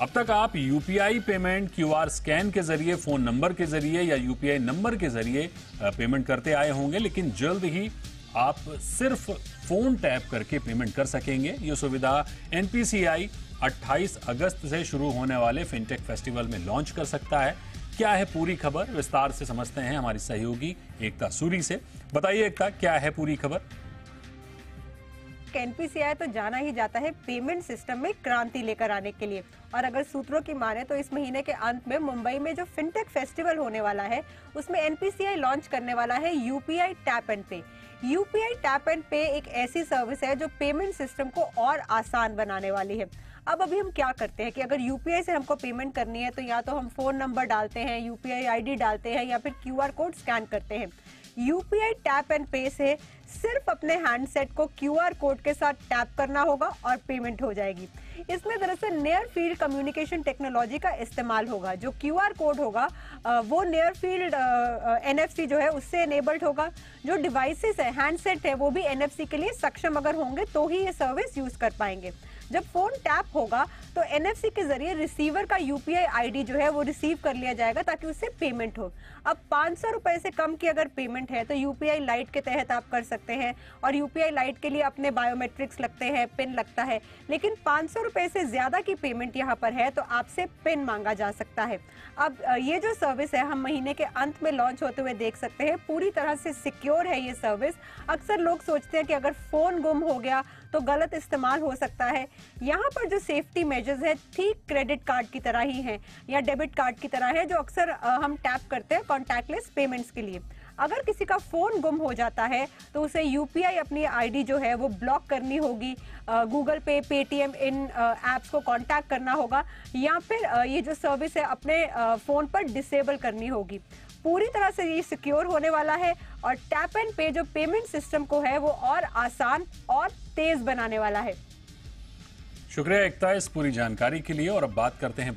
अब तक आप यूपीआई पेमेंट क्यूआर स्कैन के ज़रिए फ़ोन नंबर के ज़रिए या यूपीआई नंबर के ज़रिए पेमेंट करते आए होंगे, लेकिन जल्द ही आप सिर्फ़ फ़ोन टैप करके पेमेंट कर सकेंगे। ये सुविधा एनपीसीआई 28 अगस्त से शुरू होने वाले फिनटेक फेस्टिवल में लॉन्च कर सकता है। क्या है पूरी खबर? विस्तार से समझते हैं हमारी सहयोगी एकता सूरी से। बताइए एकता, क्या है पूरी खबर? एनपीसीआई तो जाना ही जाता है पेमेंट सिस्टम में क्रांति लेकर आने के लिए। और अगर सूत्रों की माने तो इस महीने के अंत में मुंबई में जो फिनटेक फेस्टिवल होने वाला है, उसमें एनपीसीआई लॉन्च करने वाला है UPI tap and pay. UPI tap and pay एक ऐसी सर्विस है जो पेमेंट सिस्टम को और आसान बनाने वाली है। अब अभी हम क्या करते हैं कि अगर यूपीआई से हमको पेमेंट करनी है तो या तो हम फ़ोन नंबर डालते हैं, यूपीआई आईडी डालते हैं, या फिर क्यूआर कोड स्कैन करते हैं। यूपीआई टैप एंड पे से सिर्फ़ अपने हैंडसेट को क्यूआर कोड के साथ टैप करना होगा और पेमेंट हो जाएगी। इसमें दरअसल नियर फ़ील्ड कम्युनिकेशन टेक्नोलॉजी का इस्तेमाल होगा। जो क्यूआर कोड होगा वो नियर फ़ील्ड एनएफसी जो है, उससे एनेबल्ड होगा। जो डिवाइसेस है हैंडसेट है, वो भी एनएफसी के लिए सक्षम अगर होंगे तो ही ये सर्विस यूज़ कर पाएँगे। जब फ़ोन टैप होगा तो एनएफसी के ज़रिए रिसीवर का यूपीआई आईडी जो है वो रिसीव कर लिया जाएगा ताकि उससे पेमेंट हो। अब पाँच सौ से कम की अगर पेमेंट है तो यूपीआई लाइट के तहत आप कर सकते हैं और यूपीआई लाइट के लिए अपने बायोमेट्रिक्स लगते हैं पिन लगता है। लेकिन पाँच सौ से ज़्यादा की पेमेंट यहाँ पर है तो आपसे पिन मांगा जा सकता है। अब ये जो सर्विस है, हम महीने के अंत में लॉन्च होते हुए देख सकते हैं। पूरी तरह से सिक्योर है ये सर्विस अक्सर लोग सोचते हैं कि अगर फ़ोन गुम हो गया तो गलत इस्तेमाल हो सकता है। यहाँ पर जो सेफ्टी मेजर्स है, ठीक क्रेडिट कार्ड की तरह ही है या डेबिट कार्ड की तरह है, जो अक्सर हम टैप करते हैं कॉन्टैक्टलेस पेमेंट्स के लिए। अगर किसी का फ़ोन गुम हो जाता है तो उसे यूपीआई अपनी आईडी जो है, वो ब्लॉक करनी होगी। गूगल पे पेटीएम इन एप्स को कांटेक्ट करना होगा। या फिर ये जो सर्विस है, अपने फ़ोन पर डिसेबल करनी होगी। पूरी तरह से ये सिक्योर होने वाला है और टैप एंड पे जो पेमेंट सिस्टम को है, वो और आसान और तेज बनाने वाला है। शुक्रिया एकता इस पूरी जानकारी के लिए और अब बात करते हैं